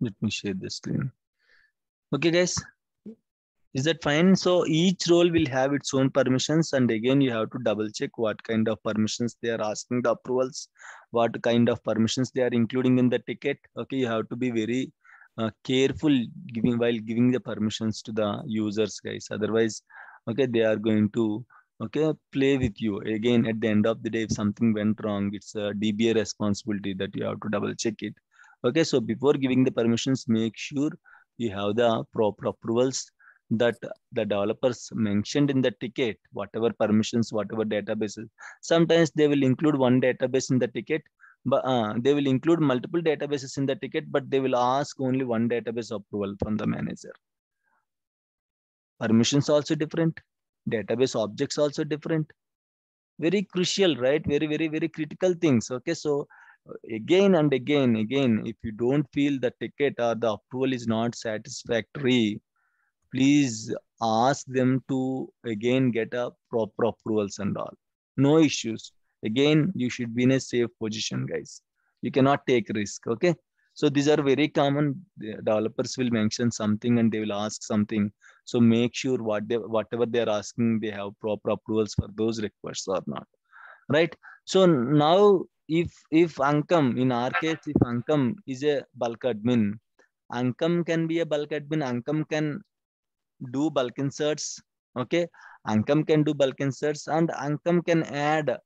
Let me share the screen. Okay, guys. Is that fine? So each role will have its own permissions. And again, you have to double check what kind of permissions they are asking the approvals, what kind of permissions they are including in the ticket. Okay, you have to be very uh, careful giving while giving the permissions to the users, guys. Otherwise, okay, they are going to okay play with you again at the end of the day if something went wrong it's a dba responsibility that you have to double check it okay so before giving the permissions make sure you have the proper approvals that the developers mentioned in the ticket, whatever permissions, whatever databases. Sometimes they will include one database in the ticket, but uh, they will include multiple databases in the ticket, but they will ask only one database approval from the manager. Permissions also different, database objects also different. Very crucial, right? Very, very, very critical things. Okay, so again and again, again, if you don't feel the ticket or the approval is not satisfactory, please ask them to again get a proper approvals and all. No issues. Again, you should be in a safe position, guys. You cannot take risk. Okay. So these are very common. The developers will mention something and they will ask something. So make sure what they whatever they are asking, they have proper approvals for those requests or not. Right. So now if if Ankam, in our case, if Ankam is a bulk admin, Ankam can be a bulk admin, Ankam can do bulk inserts. Okay, Ankam can do bulk inserts and Ankam can add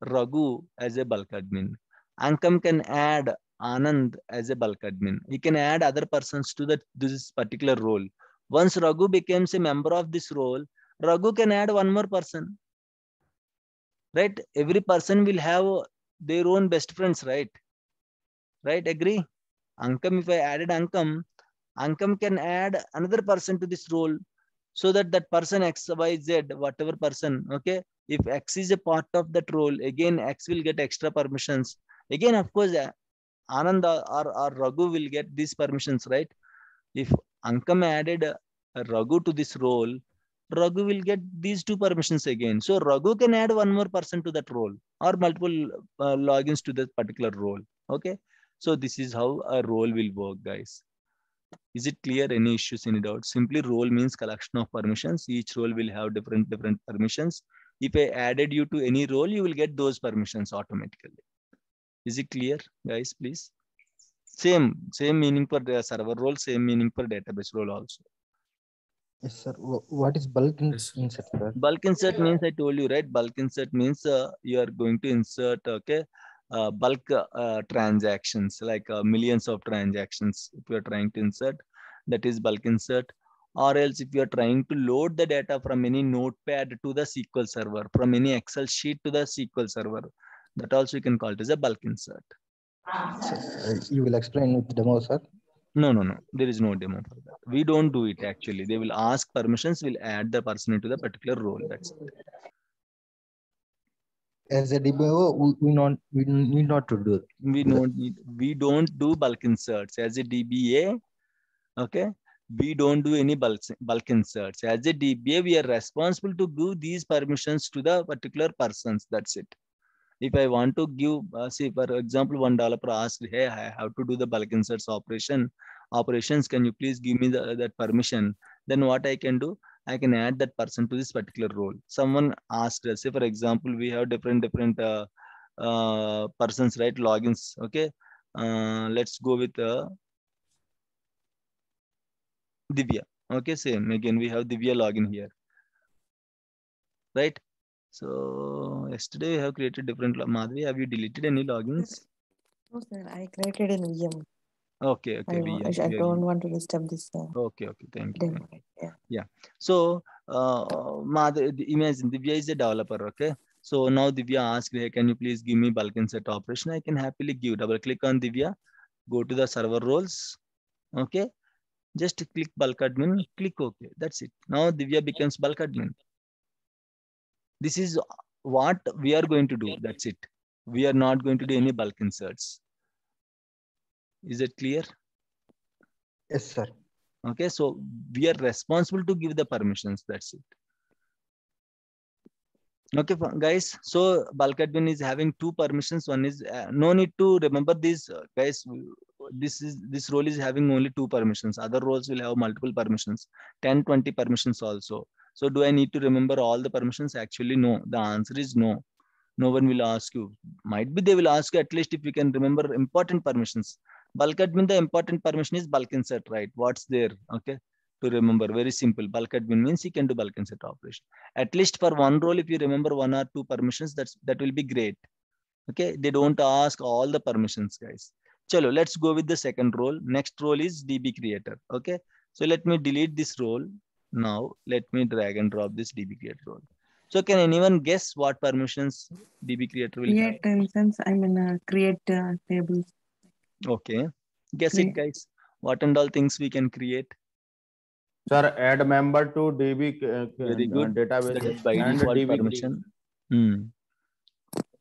Raghu as a bulk admin. Ankam can add Anand as a bulk admin. He can add other persons to that this particular role. Once Raghu becomes a member of this role, Raghu can add one more person. Right? Every person will have their own best friends, right? Right? Agree? Ankam, if I added Ankam, Ankam can add another person to this role so that that person X, Y, Z, whatever person, okay? If X is a part of that role, again, X will get extra permissions. Again, of course, uh, Ananda or, or Raghu will get these permissions, right? If Ankam added Raghu to this role, Raghu will get these two permissions again. So Raghu can add one more person to that role or multiple uh, logins to that particular role. Okay. So this is how a role will work, guys. Is it clear? Any issues, any doubts? Simply role means collection of permissions. Each role will have different, different permissions. If I added you to any role, you will get those permissions automatically. Is it clear, guys, please? Same, same meaning for the server role, same meaning for database role also. Yes, sir. What is bulk Yes. insert, sir? Bulk insert means I told you, right? Bulk insert means uh, you are going to insert, okay, uh, bulk uh, transactions, like uh, millions of transactions. If you are trying to insert, that is bulk insert. Or else if you are trying to load the data from any notepad to the SQL server, from any Excel sheet to the SQL server, that also you can call it as a bulk insert. Sir, uh, You will explain with demo, sir. No, no, no. There is no demo for that. We don't do it actually. They will ask permissions, we'll add the person into the particular role. That's it. As a DBO, we, we not we need not to do it. we don't need, we don't do bulk inserts as a DBA. Okay, we don't do any bulk bulk inserts as a DBA. We are responsible to give these permissions to the particular persons. That's it. If I want to give, uh, see, for example, one developer asked, "Hey, I have to do the bulk inserts operation operations. Can you please give me the, that permission?" Then what I can do? I can add that person to this particular role. Someone asked us, say, for example, we have different different uh, uh, persons, right? Logins. Okay. Uh, let's go with uh, Divya. Okay, same. Again, we have Divya login here. Right? So yesterday we have created different Madhvi. Have you deleted any logins? No, sir, I created an VM. Okay, okay. wa- we- I, I don't want to disturb this uh, Okay, okay. Thank you. demo. thank Yeah. So uh, Madhvi, imagine Divya is a developer. Okay. So now Divya asked, hey, can you please give me bulk insert operation? I can happily give. Double click on Divya. Go to the server roles. Okay. Just click bulk admin. Click OK. That's it. Now Divya becomes bulk admin. This is what we are going to do. That's it. We are not going to do any bulk inserts. Is it clear? Yes, sir. Okay. So we are responsible to give the permissions. That's it. Okay, guys. So bulk admin is having two permissions. One is uh, no need to remember these uh, guys. This is this role is having only two permissions. Other roles will have multiple permissions, 10, 20 permissions also. So do I need to remember all the permissions? Actually, no. The answer is no. No one will ask you. Might be they will ask you at least if you can remember important permissions. Bulk admin, the important permission is bulk insert, right? What's there? Okay. To remember, very simple. Bulk admin means you can do bulk insert operation at least for one role if you remember one or two permissions that's that will be great okay they don't ask all the permissions guys chalo let's go with the second role next role is db creator okay so let me delete this role now let me drag and drop this db creator role so can anyone guess what permissions db creator will Create instance, I mean, uh, create uh, tables. okay guess it guys what and all things we can create Sir, add member to DB uh, Very uh, good. database that is by and default DB permission. Hmm.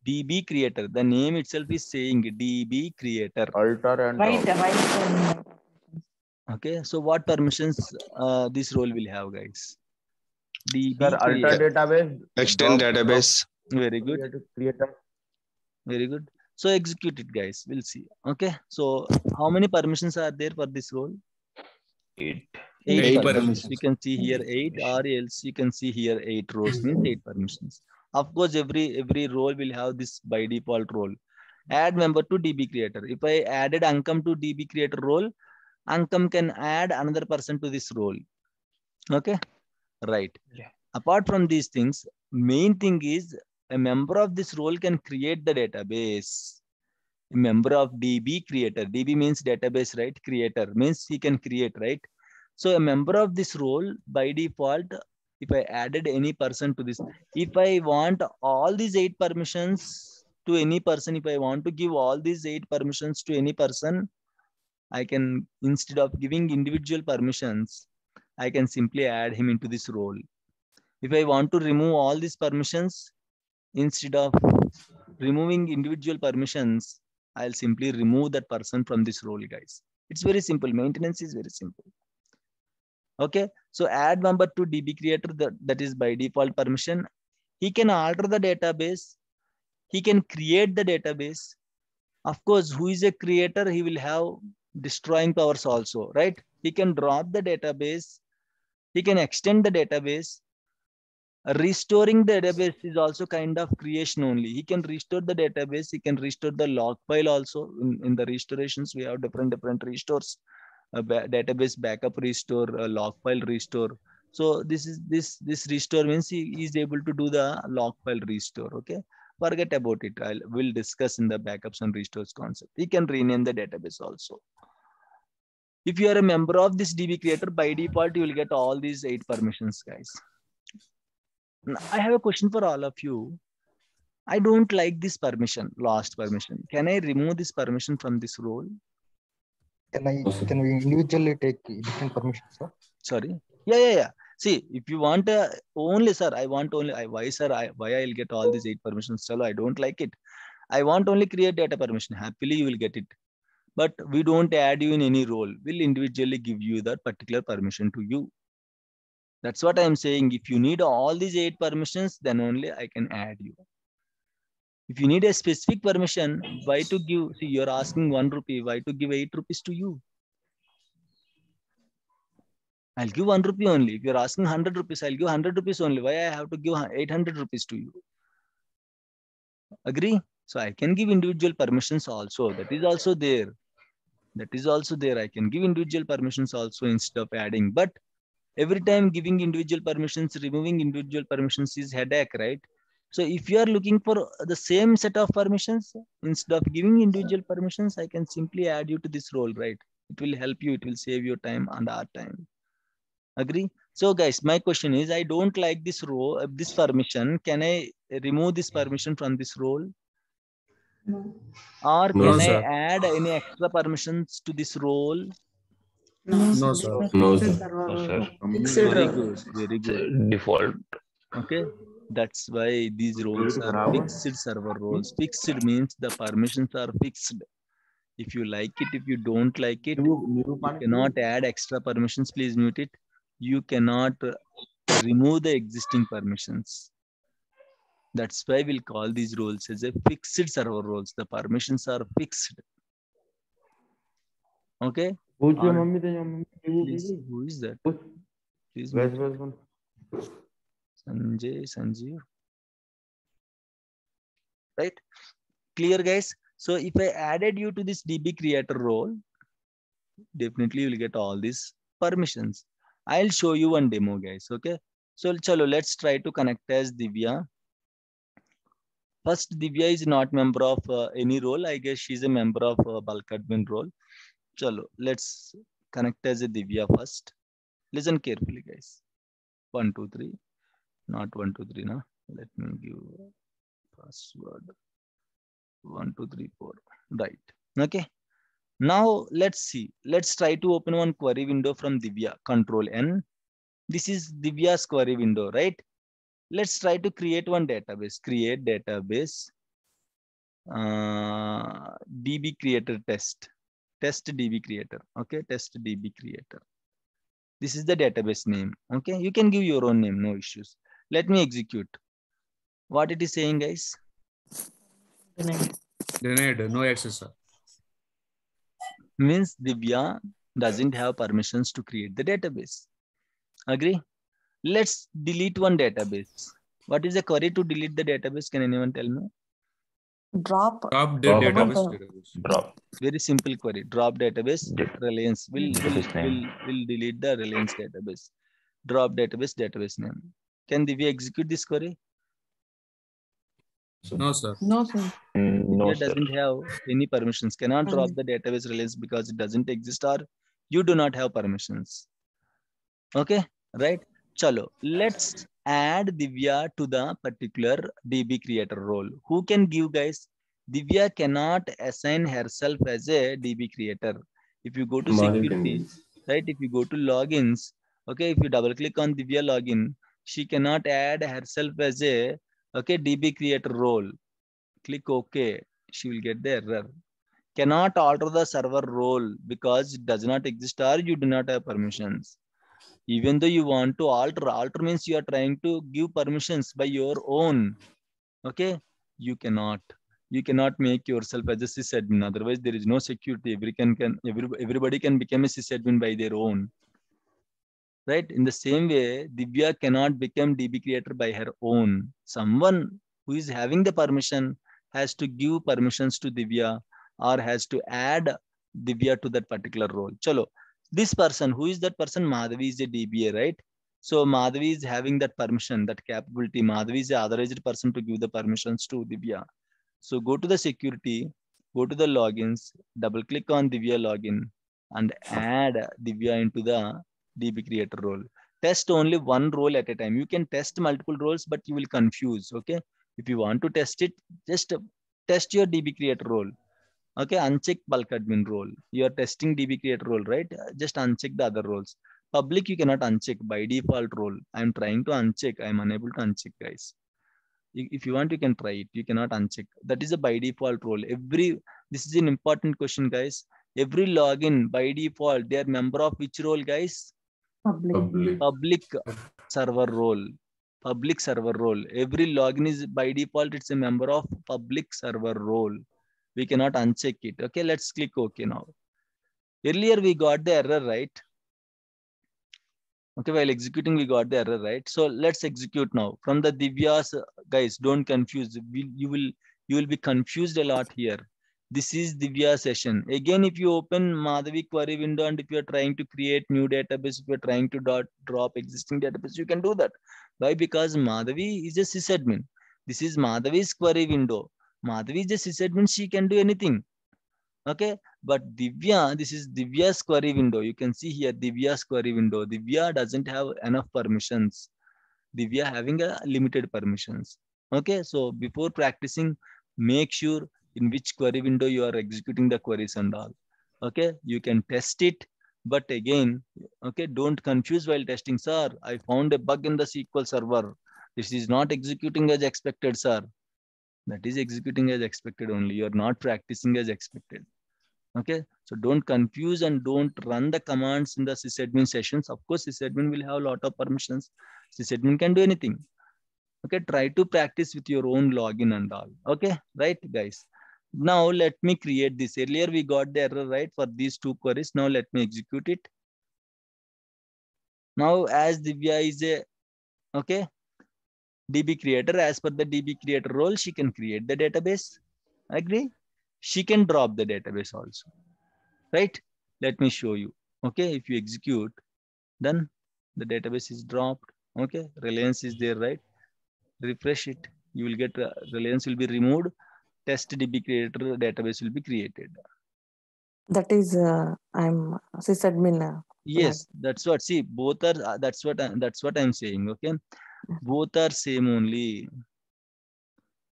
DB creator. The name itself is saying DB creator. alter and Right, drop. right. Okay. So what permissions uh, this role will have, guys? DB Sir, alter database. Extend drop- database. Very good. create- Creator. Very good. So execute it, guys. We'll see. Okay. So how many permissions are there for this role? Eight. Eight, Eight permissions. permissions. We can see here eight, or else you can see here eight rows means eight permissions. Of course, every every role will have this by default role. Add member to DB creator. If I added Ankam to DB creator role, Ankam can add another person to this role. Okay, right. Yeah. Apart from these things, main thing is a member of this role can create the database. A member of DB creator. DB means database, right? Creator means he can create, right? So a member of this role by default, if I added any person to this, if I want all these eight permissions to any person, if I want to give all these eight permissions to any person, I can, instead of giving individual permissions, I can simply add him into this role. If I want to remove all these permissions, instead of removing individual permissions, I'll simply remove that person from this role, guys. It's very simple. Maintenance is very simple. Okay, so add member to DB creator that, that is by default permission. He can alter the database. He can create the database. Of course, who is a creator, he will have destroying powers also, right? He can drop the database. He can extend the database. Restoring the database is also kind of creation only. He can restore the database. He can restore the log file also. In, in the restorations, we have different different restores database backup restore, log file restore. So this is this this restore means he is able to do the log file restore. Okay, forget about it. I'll we'll discuss in the backups and restores concept. He can rename the database also. If you are a member of this DB creator, by default you will get all these eight permissions, guys. Now, I have a question for all of you. I don't like this permission, last permission. Can I remove this permission from this role? Can I, can we individually take different permissions, sir? sorry yeah yeah yeah see if you want uh, only sir i want only I, why sir I, why i'll get all these eight permissions Chalo, i don't like it i want only create data permission happily you will get it but we don't add you in any role we'll individually give you that particular permission to you that's what i'm saying if you need all these eight permissions then only i can add you if you need a specific permission why to give see you're asking one rupee why to give eight rupees to you I'll give one rupee only. If you're asking 100 rupees, I'll give 100 rupees only. Why I have to give 800 rupees to you? Agree? So I can give individual permissions also. That is also there. That is also there. I can give individual permissions also instead of adding. But every time giving individual permissions, removing individual permissions is headache, right? So if you are looking for the same set of permissions, instead of giving individual permissions, I can simply add you to this role, right? It will help you. It will save your time and our time. Agree? So guys, my question is, I don't like this role this permission. Can I remove this permission from this role? Or No, I sir. add any extra permissions to this role? No, sir. No, Fixed sir. No, sir. Very good, very good. Default. Okay. That's why these roles are fixed server roles. Fixed means the permissions are fixed. If you like it, if you don't like it, you cannot add extra permissions. Please mute it. You cannot remove the existing permissions. That's why we'll call these roles as a fixed server roles. The permissions are fixed. Okay? Who's your. Please, who is that? Please, one? Sanjay, Sanjeev. Right? Clear, guys? So if I added you to this DB creator role, definitely you'll get all these permissions. I'll show you one demo, guys. Okay. So chalo, let's try to connect as Divya. First, Divya is not member of uh, any role. I guess she's a member of uh, bulk admin role. Chalo, let's connect as a Divya first. Listen carefully, guys. One, two, three. Not one, two, three. Na. Let me give password. One, two, three, four. Right. Okay. Now let's see. Let's try to open one query window from Divya. Control N. This is Divya's query window, right? Let's try to create one database. Create database. Uh, DB creator test. Test DB creator. Okay. Test DB creator. This is the database name. Okay. You can give your own name. No issues. Let me execute. What it is saying, guys? Denied. Denied, no access, sir. means Divya doesn't have permissions to create the database. Agree? Let's delete one database. What is the query to delete the database? Can anyone tell me? Drop. Top Drop database. one. database. Drop. Very simple query. Drop database. Reliance will will, will, will delete the Reliance database. Drop database database name. Can Divya execute this query? No, sir. No, sir. Mm, No, Divya doesn't have any permissions. Cannot drop the database Reliance because it doesn't exist or you do not have permissions. Okay, right? Chalo, let's add Divya to the particular DB creator role. Who can give guys? Divya cannot assign herself as a DB creator. If you go to security, right? If you go to logins, okay, if you double click on Divya login, she cannot add herself as a okay DB creator role. Click OK. She will get the error. Cannot alter the server role because it does not exist or you do not have permissions even though you want to alter alter means you are trying to give permissions by your own okay? You cannot you cannot make yourself as a sysadmin. Otherwise there is no security. Every can, can every, everybody can become a sysadmin by their own right? In the same way divya cannot become db creator by her own. Someone who is having the permission has to give permissions to divya or has to add divya to that particular role. Chalo this person who is that person? Madhavi is a dba right? So madhavi is having that permission that capability. Madhavi is the authorized person to give the permissions to divya. So go to the security go to the logins double click on divya login and add divya into the db creator role. Test only one role at a time. You can test multiple roles but you will confuse okay? If you want to test it just test your db creator role okay uncheck bulk admin role. You are testing db creator role right? Just uncheck the other roles. Public you cannot uncheck. By default role. I'm trying to uncheck. I'm unable to uncheck guys. If you want you can try it. You cannot uncheck. That is a by default role. Every this is an important question guys. Every login by default they are member of which role guys? Public. public server role. Public server role. Every login is by default it's a member of public server role we cannot uncheck it. Okay let's click ok now. Earlier we got the error right? Okay while executing we got the error right? So let's execute now. From the divyas guys don't confuse. You will you will be confused a lot here. This is divya session. Again if you open madhavi query window and if you are trying to create new database if you're trying to dot drop existing database you can do that. Why? Because madhavi is a sysadmin. This is madhavi's query window madhavi is a sysadmin she can do anything. Okay? But divya this is divya's query window. You can see here divya's query window. Divya doesn't have enough permissions. Divya having a limited permissions. Okay? So before practicing make sure in which query window you are executing the queries and all. Okay? You can test it. But again okay don't confuse while testing sir. I found a bug in the sql server. This is not executing as expected sir that is executing as expected only you are not practicing as expected okay so don't confuse and don't run the commands in the sysadmin sessions of course sysadmin will have a lot of permissions sysadmin can do anything Okay, try to practice with your own login and all. Okay, right, guys. Now let me create this. Earlier we got the error right for these two queries. Now let me execute it. Now as Divya is a okay DB creator, as per the DB creator role, she can create the database. Agree? She can drop the database also. Right? Let me show you. Okay, if you execute, then the database is dropped. Okay, Reliance is there, right? Refresh it. You will get uh, Reliance will be removed. Test DB creator database will be created. That is, uh, I'm sysadmin. Uh, Yes, that's what. See, both are. uh, That's what. I- That's what I'm saying. Okay, both are same only.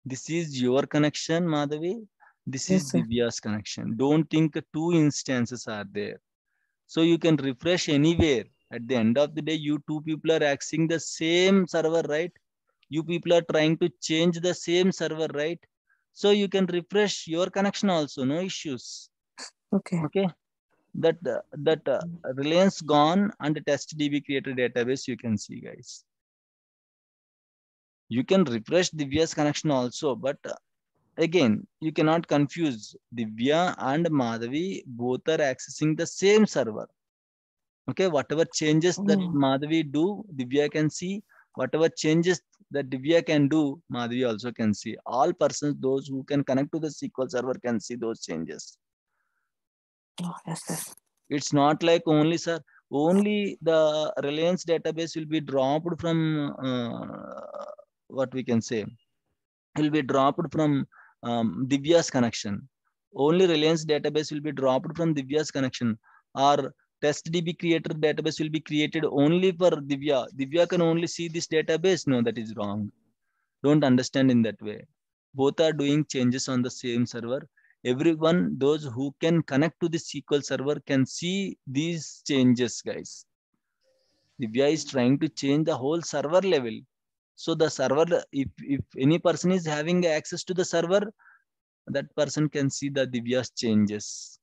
This is your connection, Madhavi. This Yes, is sir. Divya's connection. Don't think two instances are there. So you can refresh anywhere. At the end of the day, you two people are accessing the same server, right? You people are trying to change the same server, right? So you can refresh your connection also, no issues okay. okay that uh, that uh, reliance gone and the test db created database you can see guys you can refresh the divya's connection also but uh, again you cannot confuse divya and madhavi both are accessing the same server okay whatever changes that Mm. madhavi do divya can see whatever changes that divya can do madhavi also can see all persons those who can connect to the sql server can see those changes Oh, yes, sir. it's not like only sir only the reliance database will be dropped from uh, what we can say will be dropped from um, divya's connection. Only reliance database will be dropped from divya's connection. Or test db creator database will be created only for divya. Divya can only see this database. No that is wrong. Don't understand in that way. Both are doing changes on the same server. Everyone those who can connect to the sql server can see these changes guys. Divya is trying to change the whole server level so the server if if any person is having access to the server that person can see the divya's changes.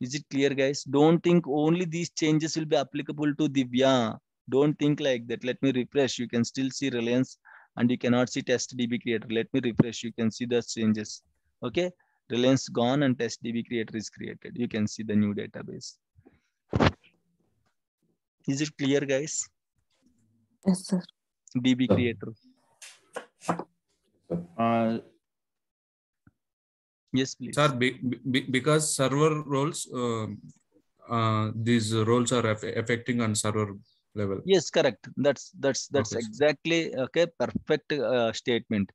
Is it clear guys? Don't think only these changes will be applicable to divya. Don't think like that. Let me refresh. You can still see reliance and you cannot see test db creator. Let me refresh. You can see the changes. Okay? Reliance gone and test db creator is created. You can see the new database. Is it clear guys? Yes, sir. Db creator. Uh, yes please. Sir, be, be, because server roles, uh, uh, these roles are affecting on server level. yes correct. That's that's that's Okay, exactly okay perfect uh, statement.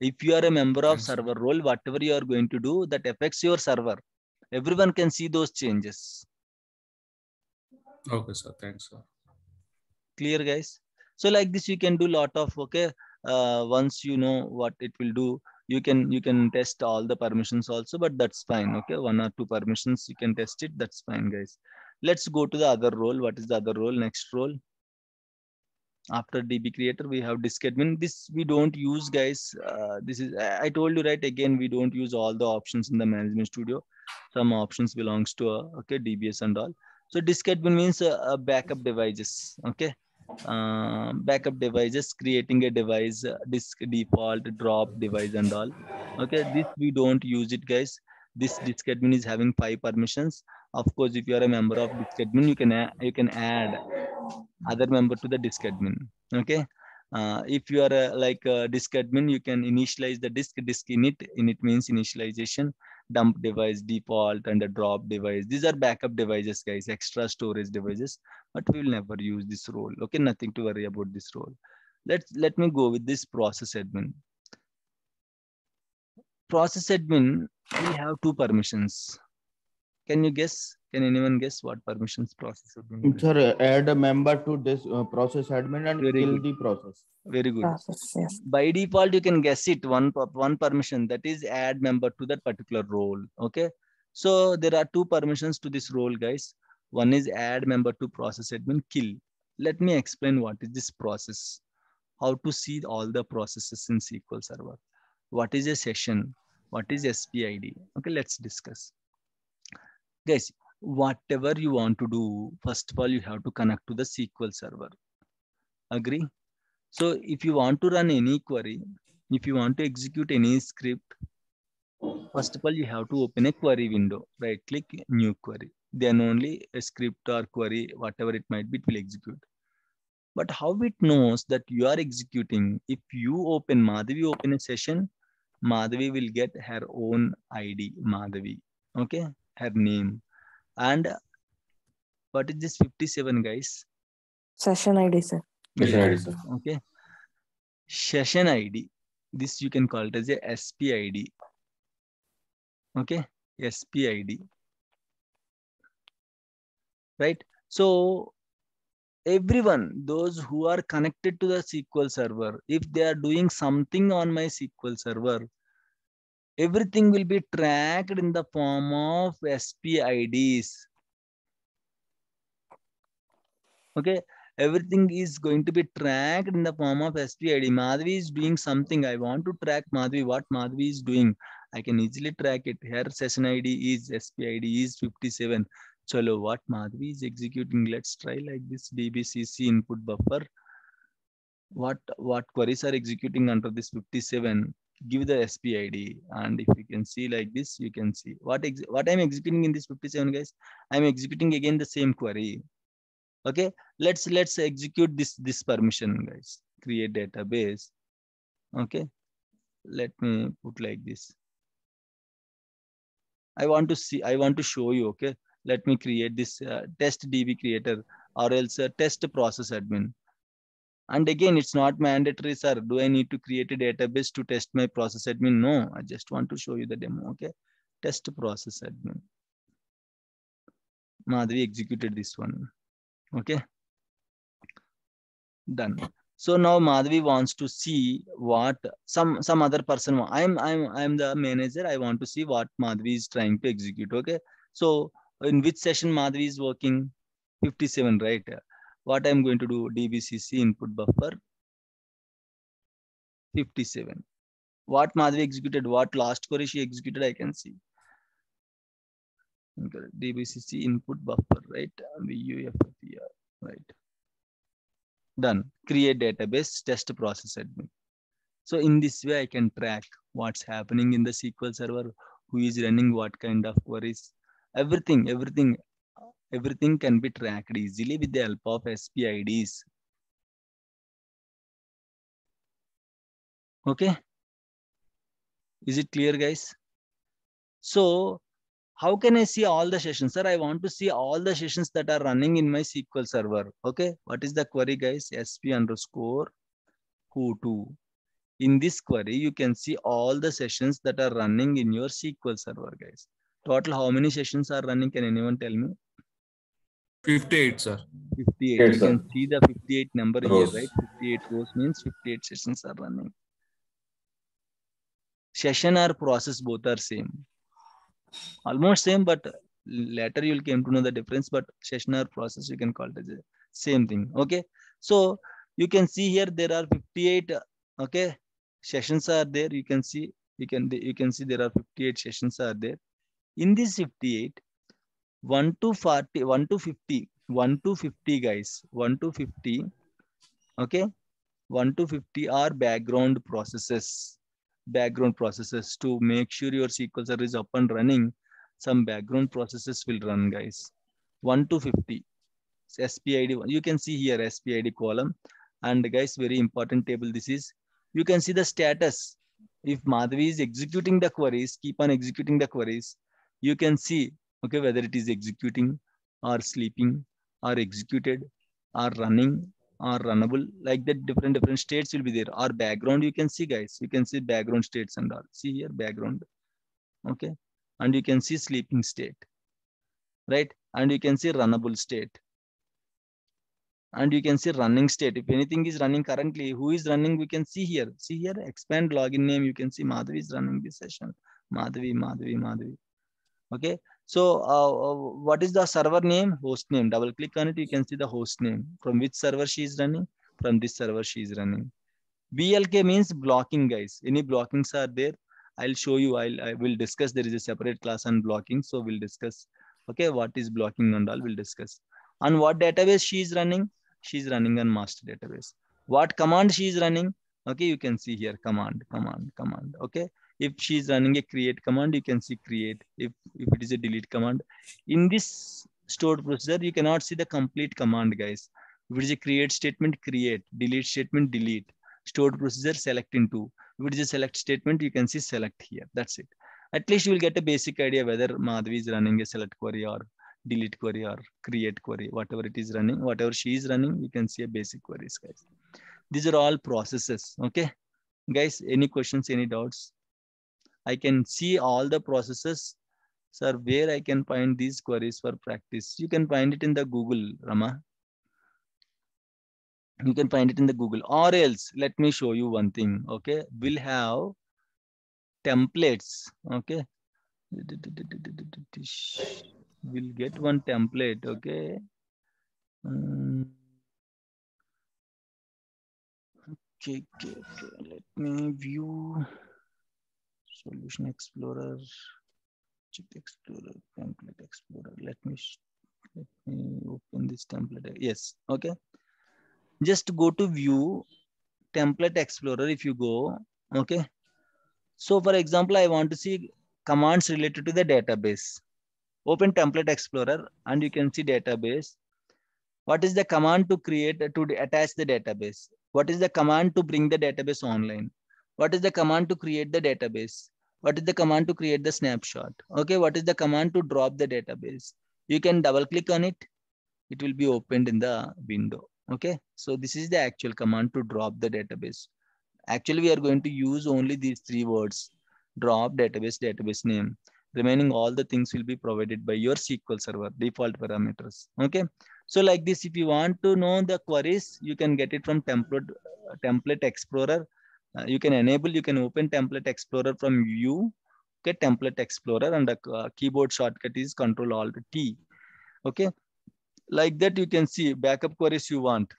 If you are a member of Thanks, sir. server role whatever you are going to do that affects your server. Everyone can see those changes. Okay, sir. Thanks, sir. clear guys so like this you can do lot of okay uh, once you know what it will do you can you can test all the permissions also but that's fine okay? One or two permissions you can test it that's fine guys. Let's go to the other role. What is the other role? Next role. After db creator we have disk admin. This we don't use guys. Uh, this is I, told you right again we don't use all the options in the management studio. Some options belongs to uh, okay dbs and all. So disk admin means uh, backup devices okay uh, backup devices creating a device uh, disk default drop device and all. Okay this we don't use it guys. This disk admin is having five permissions. Of course if you are a member of disk admin you can you can add other member to the disk admin. Okay uh, if you are a, like a disk admin you can initialize the disk disk init. Init means initialization dump device default and a drop device. These are backup devices guys extra storage devices but we will never use this role. Okay nothing to worry about this role. Let's let me go with this process admin. Process admin we have two permissions can you guess? Can anyone guess what permissions process admin has? sir, add a member to this uh, process admin and Very kill good. the process. very good. Process, yes. by default you can guess it one per- one permission that is add member to that particular role okay? So there are two permissions to this role guys. One is add member to process admin kill. Let me explain what is this process. How to see all the processes in sql server. What is a session? What is spid okay let's discuss guys whatever you want to do first of all you have to connect to the sql server. Agree? So if you want to run any query, if you want to execute any script, first of all, you have to open a query window, right click new query. Then only a script or query, whatever it might be, it will execute. But how it knows that you are executing, if you open Madhavi, open a session, Madhavi will get her own ID, Madhavi, okay, her name. And uh, what is this 57 guys? Session ID, sir. Session ID, sir. Okay. Session ID. This you can call it as a SPID. Okay. SPID. Right. So everyone, those who are connected to the SQL server, if they are doing something on my SQL server, everything will be tracked in the form of SPIDs. Okay everything is going to be tracked in the form of SPID. Madhavi is doing something. I want to track Madhavi, what Madhavi is doing. I can easily track it. Her session ID is SPID is 57. Chalo, what Madhavi is executing. Let's try like this DBCC input buffer. What, what queries are executing under this 57? Give the SPID. And if you can see like this, you can see. What, what I'm executing in this 57, guys. I'm executing again the same query. Okay? Let's let's execute this this permission guys. Create database. Okay? Let me put like this. I want to see i want to show you okay? Let me create this uh, test db creator or else uh, test process admin and again it's not mandatory sir. Do i need to create a database to test my process admin? No. I just want to show you the demo okay? Test process admin. Madhavi executed this one okay? Done. So now madhavi wants to see what some some other person i'm i'm i'm the manager. I want to see what madhavi is trying to execute okay? So in which session madhavi is working? 57 right what i'm going to do dbcc input buffer 57 what madhavi executed what last query she executed i can see. Dbcc input buffer right? VUFFER, right. Done. Create database test process admin. So in this way i can track what's happening in the sql server who is running what kind of queries. Everything everything everything can be tracked easily with the help of spids okay is it clear guys so how can I see all the sessions? Sir, I want to see all the sessions that are running in my SQL server. Okay, what is the query guys? sp underscore who to. In this query, you can see all the sessions that are running in your SQL server guys. Total, how many sessions are running? Can anyone tell me? 58, sir. 58. Yes, you sir. can see the 58 number Rows. here, right? 58 rows means 58 sessions are running. Session or process both are same. Almost same, but later you'll came to know the difference. But session or process, you can call it as a same thing. Okay. So you can see here there are 58. uh, Okay, sessions are there. You can see you can you can see there are 58 sessions are there. In this 58, 1 to 40, 1 to 50, 1 to 50 guys, 1 to 50. Okay, 1 to 50 are background processes background processes to make sure your SQL server is up and running. Some background processes will run, guys. 1 to 50. SPID, you can see here SPID column. And guys, very important table this is. You can see the status. If Madhavi is executing the queries, keep on executing the queries. You can see, okay, whether it is executing or sleeping or executed or running or runnable like that different different states will be there. Or background you can see guys. You can see background states and all. See here background. Okay? And you can see sleeping state. Right? And you can see runnable state. And you can see running state. If anything is running currently who is running? We can see here. See here? Expand login name. You can see madhavi is running this session. Madhavi madhavi madhavi. Okay so uh, uh, what is the server name? Host name. Double click on it you can see the host name. From which server she is running? From this server she is running. Blk means blocking guys. Any blockings are there? I'll show you. I'll i will discuss. There is a separate class on blocking so we'll discuss. Okay what is blocking and all we'll discuss. On what database she is running? She is running on master database. What command she is running? Okay you can see here command command command. Okay if she is running a create command you can see create. If if it is a delete command. In this stored procedure you cannot see the complete command guys. If it is a create statement create. Delete statement delete. Stored procedure select into. If it is a select statement you can see select here. That's it. At least you will get a basic idea whether madhavi is running a select query or delete query or create query. Whatever it is running whatever she is running you can see a basic queries guys. These are all processes okay? Guys any questions any doubts i can see all the processes. Sir where i can find these queries for practice? You can find it in the google rama. You can find it in the google. Or else let me show you one thing okay? We'll have templates okay? We'll get one template okay? Um, okay, okay okay. Let me view solution explorer check explorer template explorer. Let me let me open this template. Yes okay. Just go to view template explorer if you go okay. So for example i want to see commands related to the database. Open template explorer and you can see database. What is the command to create to attach the database? What is the command to bring the database online? What is the command to create the database what is the command to create the snapshot? Okay what is the command to drop the database? You can double click on it. It will be opened in the window. Okay so this is the actual command to drop the database. Actually we are going to use only these three words. Drop database database name. Remaining all the things will be provided by your sql server default parameters. Okay so like this if you want to know the queries you can get it from template template explorer uh, you can enable you can open template explorer from view okay template explorer and the uh, keyboard shortcut is control alt t okay. Like that you can see backup queries you want.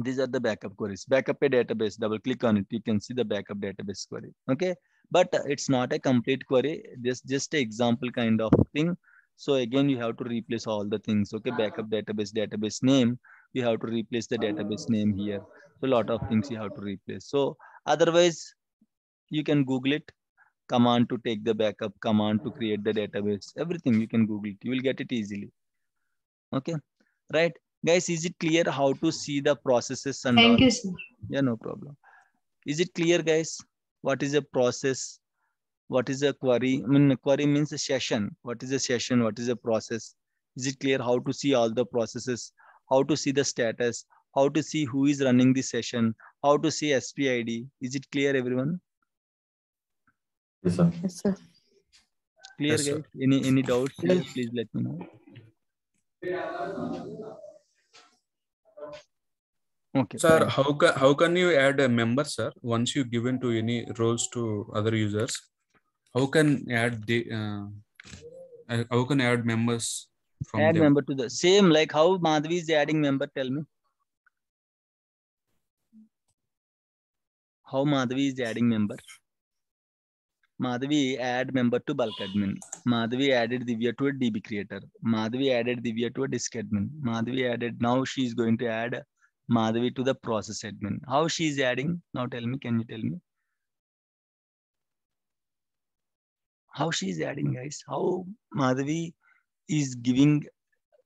These are the backup queries. Backup a database double click on it you can see the backup database query okay. But it's not a complete query this just an example kind of thing. So again you have to replace all the things okay backup database database name you have to replace the database name here. So a lot of things you have to replace. So otherwise you can google it. Command to take the backup command to create the database everything you can google it. You will get it easily. Okay? Right? Guys is it clear how to see the processes and Thank all? you, sir. yeah no problem. Is it clear guys? What is a process? What is a query? I mean a query means a session. What is a session? What is a process? Is it clear how to see all the processes how to see the status how to see who is running the session how to see spid is it clear everyone Yes, sir. Yes, sir. clear Yes, sir. guys any any doubts here please let me know okay Sir, fine. how can how can you add a member, sir? Once you give into any roles to other users, how can add the uh, uh, how can add members from add them? member to the same like how madhavi is adding member tell me. How madhavi is adding member? Madhavi add member to bulk admin. Madhavi added divya to a db creator. Madhavi added divya to a disk admin. Madhavi added now she is going to add madhavi to the process admin. How she is adding? Now tell me can you tell me? How she is adding guys? How madhavi is giving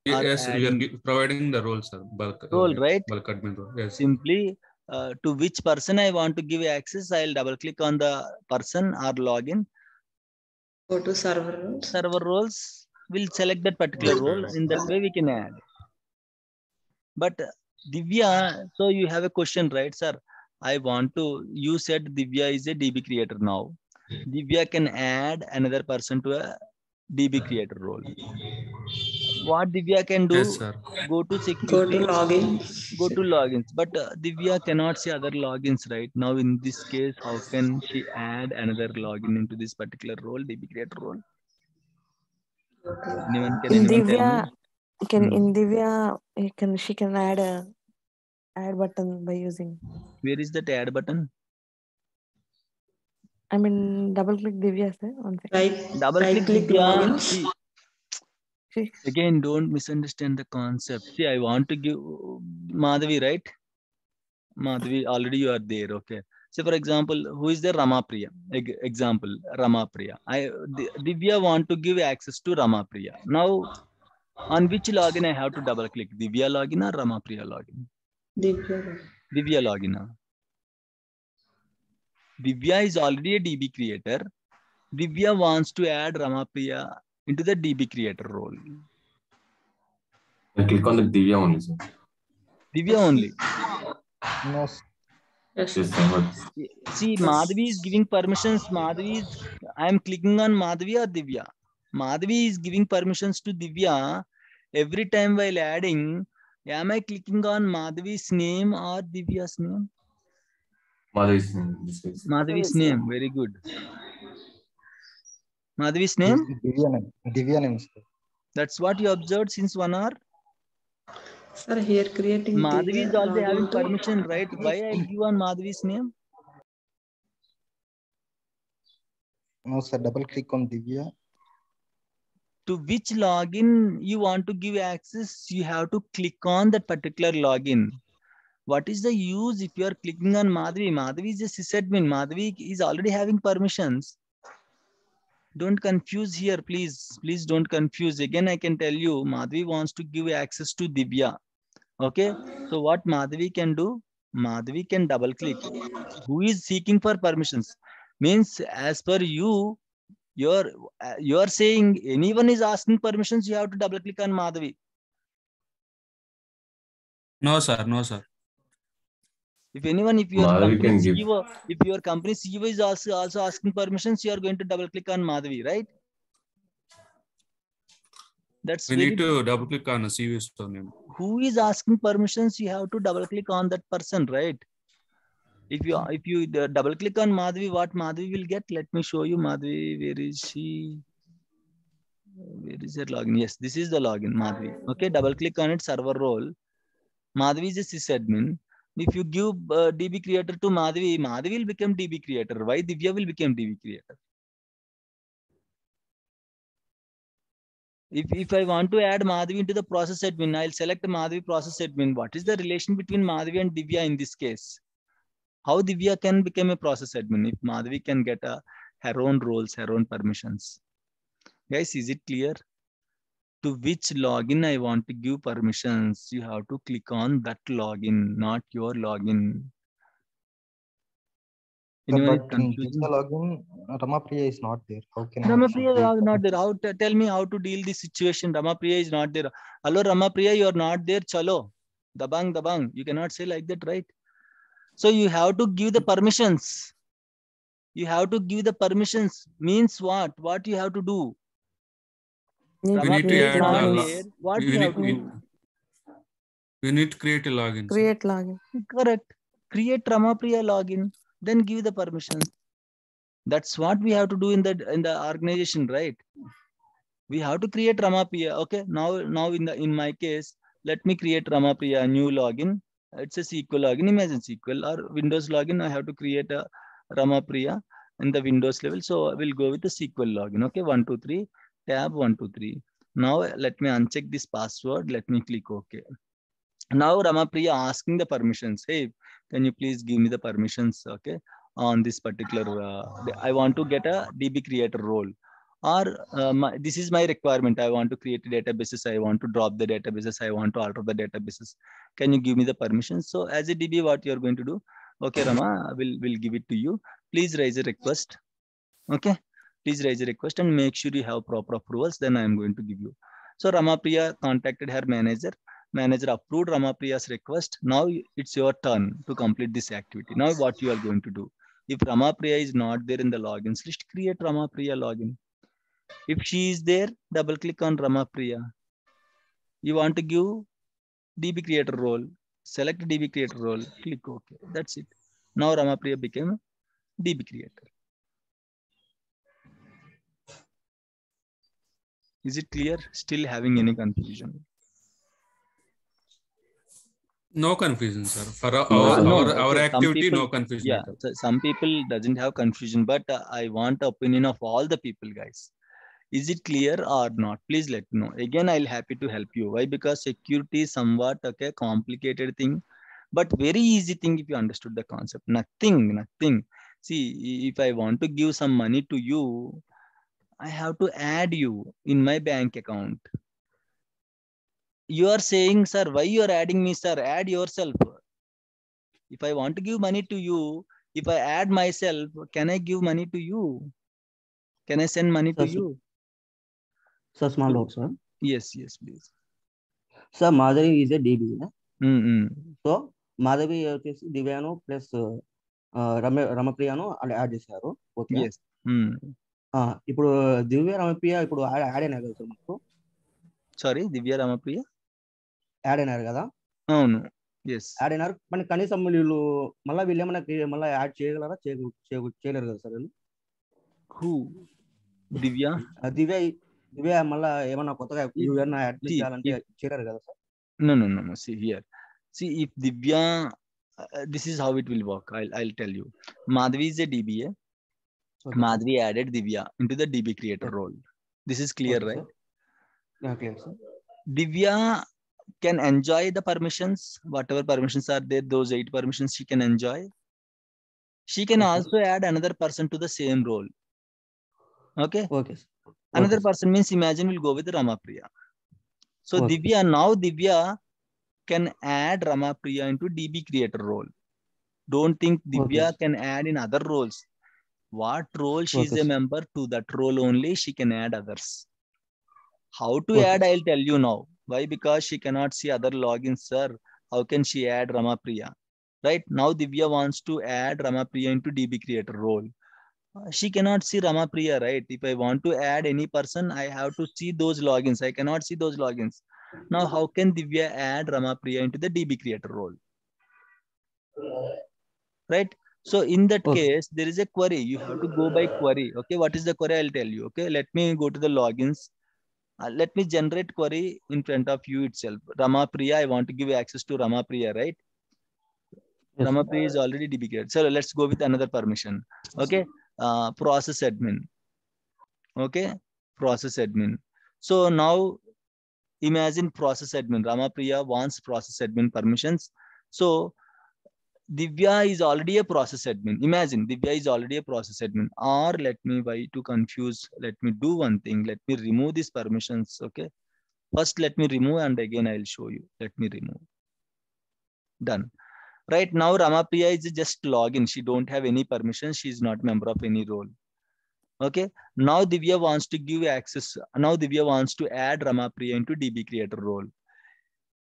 Yes, we are providing the role, sir. Bulk uh, role right bulk admin role. Yes. simply uh, to which person I want to give access, I'll double click on the person or login. Go to server roles. Server roles will select that particular Okay. role. In that way, we can add. But uh, Divya, so you have a question, right, sir? I want to, you said Divya is a DB creator now. Divya can add another person to a DB creator role. What Divya can do, Yes, sir. go to Go to login. go to logins but uh, divya cannot see other logins right now in this case how can she add another login into this particular role db creator role anyone can In anyone Divya, me can in Divya, you can she can add a add button by using. where is that add button I mean, double click Divya, sir. One second. Right, double right click click divya logins. see, See, again don't misunderstand the concept see i want to give madhavi right Madhvi, already you are there. Okay. So for example, who is the Ramapriya? Eg- example, Ramapriya. I Divya want to give access to Ramapriya. Now, on which login I have to double click? Divya login or Ramapriya login? Divya. Divya login. Divya is already a DB creator. Divya wants to add Ramapriya into the DB creator role. I click on the Divya only, sir. Divya only. No, s- Yes. Yes, sir. But See, Madhvi is giving permissions. Madhvi is, I am clicking on Madhvi or Divya. Madhvi is giving permissions to Divya. Every time while adding, am I clicking on Madhvi's name or Divya's name? Madhavi's in this case. Madhvi's name. Very good. Madhvi's name? Divya name. Divya name. That's what you observed since one hour. Sir, here creating Madhvi is also having to- permission, right? Why I give on Madhvi's name? No, sir. Double click on Divya. to which login you want to give access, you have to click on that particular login. What is the use if you are clicking on Madhvi? Madhvi is a sysadmin. Madhvi is already having permissions. Don't confuse here, please. Please don't confuse. Again, I can tell you, Madhvi wants to give access to Divya. Okay. So what Madhvi can do? Madhvi can double click. Who is seeking for permissions? Means as per you, you're you're saying anyone is asking permissions, you have to double click on Madhavi. No, sir. No, sir. If anyone, if your Madhavi company. CEO, if your company CEO is also also asking permissions, you are going to double click on Madhavi, right? That's We very, need to double click on a CVS name. who is asking permissions, you have to double click on that person, right? If you if you double click on Madhavi, what Madhavi will get? Let me show you Madhavi. Where is she? Where is her login? Yes, this is the login, Madhavi. Okay, double click on it, server role. Madhavi is a sysadmin. If you give uh, DB creator to Madhavi, Madhavi will become DB creator. Why Divya will become DB creator? If, if I want to add Madhavi into the process admin, I'll select Madhavi process admin. What is the relation between Madhavi and Divya in this case? How Divya can become a process admin if Madhavi can get a, her own roles, her own permissions? Guys, is it clear? To which login I want to give permissions, you have to click on that login, not your login. Anyone but confusing? Login, Ramapriya is not there. How can Ramapriya is not there. How tell me how to deal this situation? Ramapriya is not there. Hello, Ramapriya, you are not there. Chalo. Dabang, dabang. You cannot say like that, right? So you have to give the permissions. You have to give the permissions. Means what? What you have to do? We need to add not the. What we you need- have to we- We need to create a login. sir. Create login. Correct. Create Ramapriya login, then give the permissions. That's what we have to do in the in the organization, right? We have to create Ramapriya. Okay. Now, now in the in my case, let me create Ramapriya, a new login. It's a SQL login. Imagine SQL or Windows login. I have to create a Ramapriya in the Windows level. So I will go with the SQL login. Okay. One, two, three, tab one, two, three. Now let me uncheck this password. Let me click OK. Now Ramapriya asking the permissions. Hey, can you please give me the permissions okay on this particular uh, i want to get a db creator role. Or uh, my, this is my requirement. I want to create databases. I want to drop the databases. I want to alter the databases. Can you give me the permissions? So as a db what you are going to do? Okay rama will will give it to you. Please raise a request. Okay please raise a request and make sure you have proper approvals then i am going to give you so ramapriya contacted her manager manager approved Ramapriya's request. Now it's your turn to complete this activity. Now what you are going to do? If Ramapriya is not there in the logins list, create Ramapriya login. If she is there, double click on Ramapriya. You want to give DB creator role, select DB creator role, click OK. That's it. Now Ramapriya became DB creator. Is it clear? Still having any confusion? No confusion, sir. For our, No, our. No, our, activity, people- no confusion. yeah so some people doesn't have confusion but uh, i want opinion of all the people guys is it clear or not please let me know again i'll happy to help you why because security is somewhat okay complicated thing but very easy thing if you understood the concept nothing nothing see if i want to give some money to you i have to add you in my bank account you are saying sir why you are adding me sir add yourself if i want to give money to you if i add myself can i give money to you can i send money to Sir, sir. you Sir, small doubt, sir. yes yes please Sir, Madhavi is a DB. né? Mm-mm. So Madhavi వచ్చేసి దివ్యాను plus Rama రమప్రియను అలా add చేశారు okay yes mm. ఇప్పుడు దివ్య రమప్రియ ఇప్పుడు add అయినారు కదా sir మీకు. Sorry దివ్య Ramapriya? Add అయినారు కదా? అవును. యాడ్ అయినారు. మరి కనీసం వీళ్ళు మళ్ళీ వీళ్ళు ఏమైనా మళ్ళీ యాడ్ చేయగలరా? చేయగ- చేయగ- చేయలేరు కదా సార్ వీళ్ళు. దివ్య? దివ్య దివ్య మళ్ళీ ఏమన్నా కొత్తగా యాడ్ చేయాలంటే చేయలేరు కదా sir. No no no no see here. See if divya uh, this is how it will work. I'll i'll tell you. madhavi is a. dba Okay. Madhuri added Divya into the DB creator role. This is clear, okay, right? Sir. Okay, sir. Divya can enjoy the permissions, whatever permissions are there, those eight permissions she can enjoy. She can okay. also add another person to the same role. Okay. Okay. Sir. Another okay. person means imagine we'll go with Ramapriya. So okay. Divya now Divya can add Ramapriya into DB creator role. Don't think Divya can add in other roles what role she is Okay, a member to that role only she can add others how to Okay, add i'll tell you now why because she cannot see other logins sir how can she add ramapriya right now divya wants to add ramapriya into db creator role uh, she cannot see Ramapriya, right? If I want to add any person, I have to see those logins. I cannot see those logins. Now, how can Divya add Ramapriya into the DB creator role? Right? So in that Okay. case, there is a query. You have to go by query. Okay, what is the query? I'll tell you. Okay, let me go to the logins. Uh, let me generate query in front of you itself. Ramapriya, I want to give access to Ramapriya, right? Yes. Ramapriya is already DB. So let's go with another permission. Okay, uh, process admin. Okay, process admin. So now imagine process admin. Ramapriya wants process admin permissions. So Divya is already a process admin. Imagine Divya is already a process admin. Or let me, why to confuse? Let me do one thing. Let me remove these permissions. Okay. First, let me remove and again I'll show you. Let me remove. Done. Right now, Ramapriya is just login. She don't have any permissions. She is not member of any role. Okay. Now Divya wants to give access. Now Divya wants to add Ramapriya into DB creator role.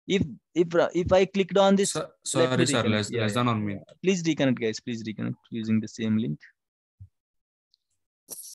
If if if I clicked on this, let sorry, sir. Less, Yeah, less than one minute. please reconnect, guys. Please reconnect using the same link.